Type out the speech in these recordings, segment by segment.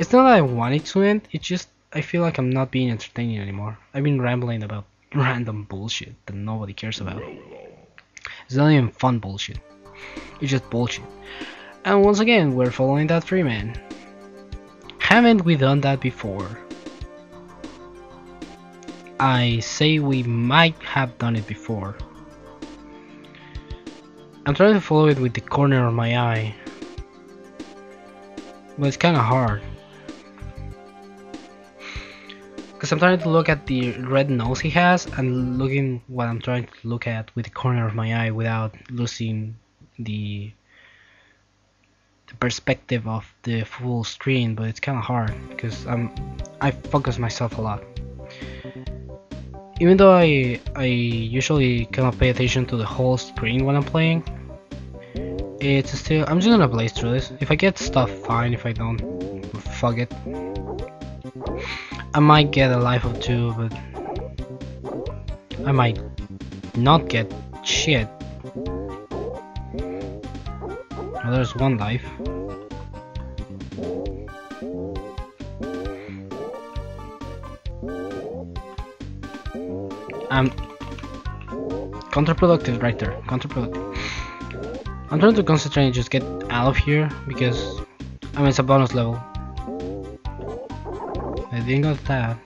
It's not that I want it to end, it's just I feel like I'm not being entertaining anymore. I've been rambling about random bullshit that nobody cares about. It's not even fun bullshit. It's just bullshit. And once again, we're following that free man. Haven't we done that before? I say we might have done it before. I'm trying to follow it with the corner of my eye. But it's kinda hard. Because I'm trying to look at the red nose he has and looking what I'm trying to look at with the corner of my eye without losing the the perspective of the full screen but it's kind of hard because I'm I focus myself a lot. Even though I I usually kind of pay attention to the whole screen when I'm playing it's still I'm just gonna blaze through this. If I get stuff fine. If I don't fuck it I might get a life of two, but I might not get shit. Well, there's one life. I'm counterproductive right there. Counterproductive. I'm trying to concentrate and just get out of here because I mean it's a bonus level. Of that.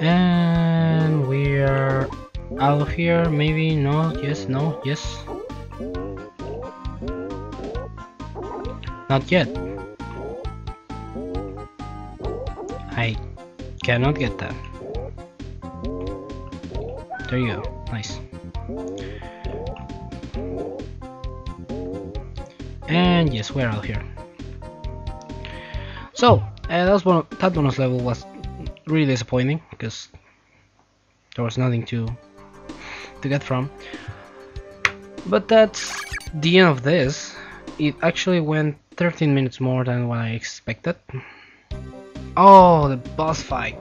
And we are out of here, maybe, no, yes, no, yes. Not yet. I cannot get that. There you go, nice. And yes, we're out here. So, uh, that, was one, that bonus level was really disappointing because there was nothing to to get from. But that's the end of this. It actually went 13 minutes more than what I expected. Oh, the boss fight.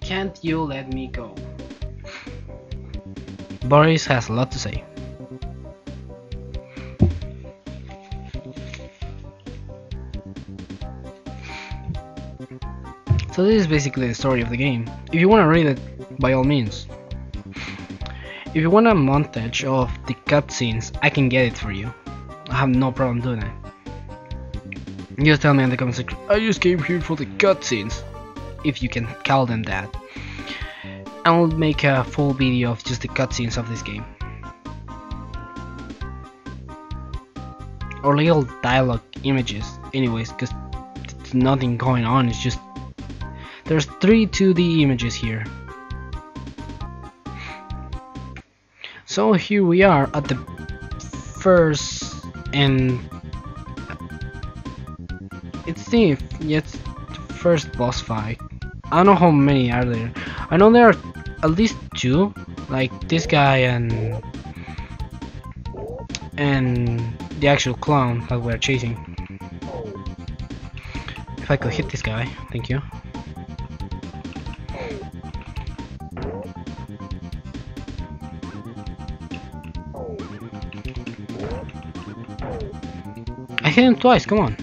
Can't you let me go? Boris has a lot to say. So this is basically the story of the game. If you want to read it, by all means. If you want a montage of the cutscenes, I can get it for you. I have no problem doing it. Just tell me in the comment section, I just came here for the cutscenes. If you can call them that. I will make a full video of just the cutscenes of this game. Or little dialogue images, anyways, because there's nothing going on, it's just there's three 2D images here. So here we are at the first and it's the yet first boss fight. I don't know how many are there. I know there are at least two, like this guy and and the actual clown that we're chasing. If I could hit this guy, thank you. Hit him twice, come on.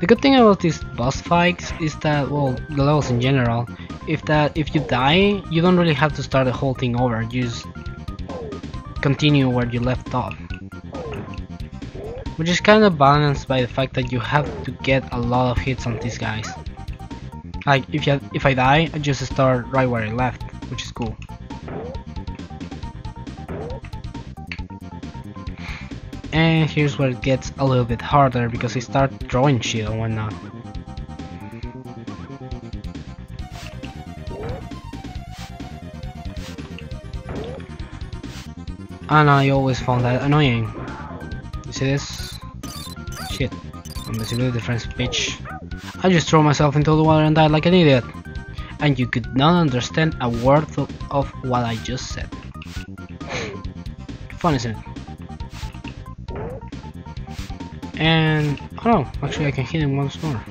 The good thing about these boss fights is that, well, the levels in general, if that if you die, you don't really have to start the whole thing over. You just continue where you left off. Which is kind of balanced by the fact that you have to get a lot of hits on these guys. Like if you if I die, I just start right where I left, which is cool. And here's where it gets a little bit harder because I start drawing shit and whatnot. And I always found that annoying. You see this? Shit. I'm basically the different bitch. I just threw myself into the water and died like an idiot. And you could not understand a word of, what I just said. Fun, isn't it? And Oh no, actually I can hit him once more.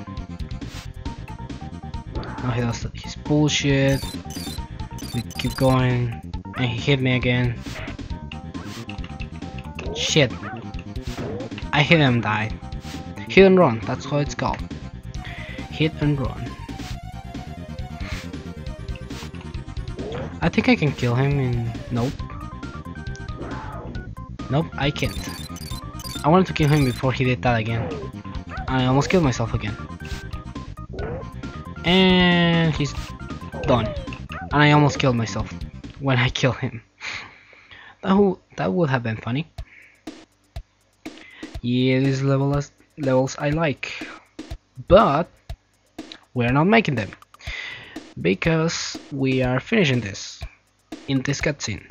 Now he does his bullshit. We keep going. And he hit me again. Shit. I hit him died. Hit and run, that's how it's called. Hit and run. I think I can kill him in... Nope. Nope, I can't. I wanted to kill him before he did that again. I almost killed myself again. And he's done. And I almost killed myself when I killed him. That would, that would have been funny. Yeah, these levels, levels I like. But we're not making them. Because we are finishing this in this cutscene.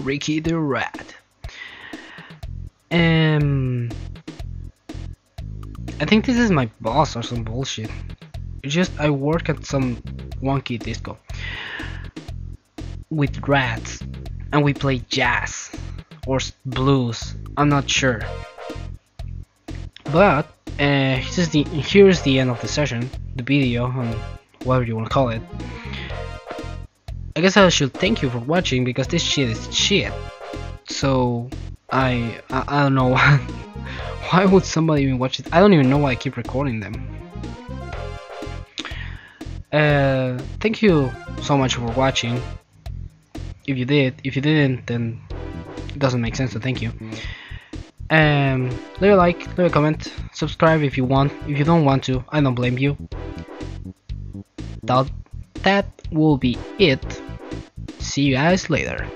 Ricky the Rat. Um, I think this is my boss or some bullshit. Just I work at some wonky disco with rats and we play jazz or blues. I'm not sure. But uh, here's the here's the end of the session, the video, and whatever you want to call it. I guess I should thank you for watching because this shit is shit. So I I, I don't know why would somebody even watch it. I don't even know why I keep recording them. Uh, thank you so much for watching. If you did, if you didn't, then it doesn't make sense to thank you. Um, leave a like, leave a comment, subscribe if you want. If you don't want to, I don't blame you. That that will be it. See you guys later.